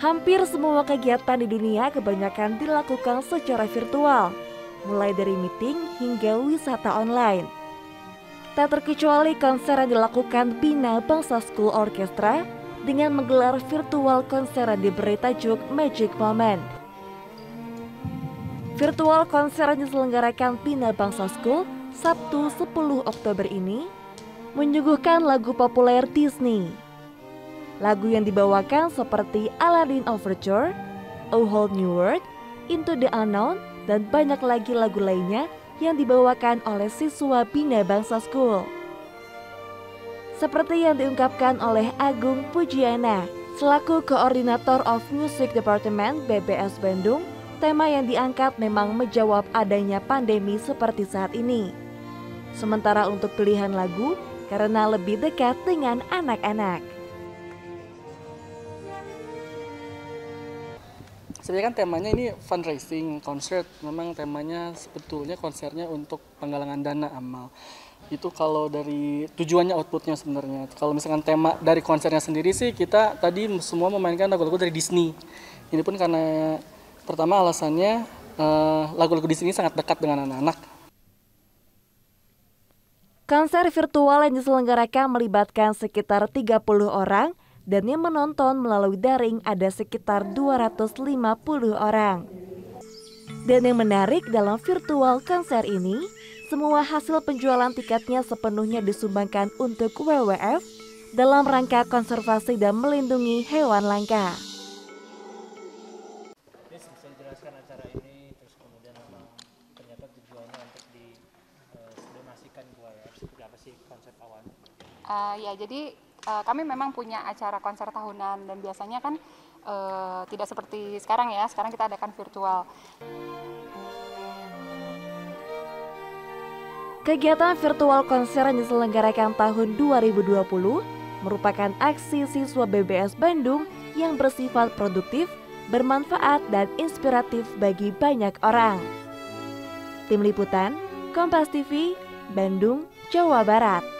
Hampir semua kegiatan di dunia kebanyakan dilakukan secara virtual, mulai dari meeting hingga wisata online. Tak terkecuali konser yang dilakukan Bina Bangsa School Orchestra dengan menggelar virtual konser yang diberi tajuk Magic Moment. Virtual konser yang diselenggarakan Bina Bangsa School Sabtu 10 Oktober ini menyuguhkan lagu populer Disney. Lagu yang dibawakan seperti Aladdin Overture, A Whole New World, Into the Unknown, dan banyak lagi lagu lainnya yang dibawakan oleh siswa Bina Bangsa School. Seperti yang diungkapkan oleh Agung Pujiana, selaku Koordinator of Music Department BBS Bandung, tema yang diangkat memang menjawab adanya pandemi seperti saat ini. Sementara untuk pilihan lagu, karena lebih dekat dengan anak-anak. Sebenarnya kan temanya ini fundraising concert. Memang temanya sebetulnya konsernya untuk penggalangan dana amal. Itu kalau dari tujuannya outputnya sebenarnya. Kalau misalkan tema dari konsernya sendiri sih kita tadi semua memainkan lagu-lagu dari Disney. Ini pun karena pertama alasannya eh, lagu-lagu uh, Disney sangat dekat dengan anak-anak. Konser virtual yang diselenggarakan melibatkan sekitar 30 orang dan yang menonton melalui daring ada sekitar 250 orang. Dan yang menarik dalam virtual konser ini, semua hasil penjualan tiketnya sepenuhnya disumbangkan untuk WWF dalam rangka konservasi dan melindungi hewan langka. Uh, ya jadi uh, kami memang punya acara konser tahunan dan biasanya kan uh, tidak seperti sekarang ya. Sekarang kita adakan virtual. Kegiatan virtual konser yang diselenggarakan tahun 2020 merupakan aksi siswa BBS Bandung yang bersifat produktif, bermanfaat, dan inspiratif bagi banyak orang. Tim Liputan, Kompas TV, Bandung, Jawa Barat.